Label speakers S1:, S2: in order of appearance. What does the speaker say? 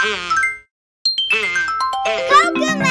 S1: くも